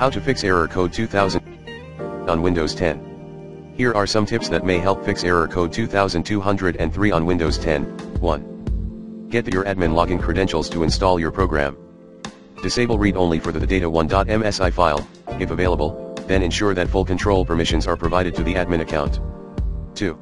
How to fix error code 2000 on Windows 10. Here are some tips that may help fix error code 2203 on Windows 10. 1. Get your admin login credentials to install your program. Disable read-only for the data1.msi file, if available, then ensure that full control permissions are provided to the admin account. 2.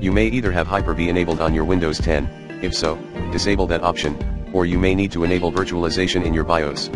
You may either have Hyper-V enabled on your Windows 10, if so, disable that option, or you may need to enable virtualization in your BIOS.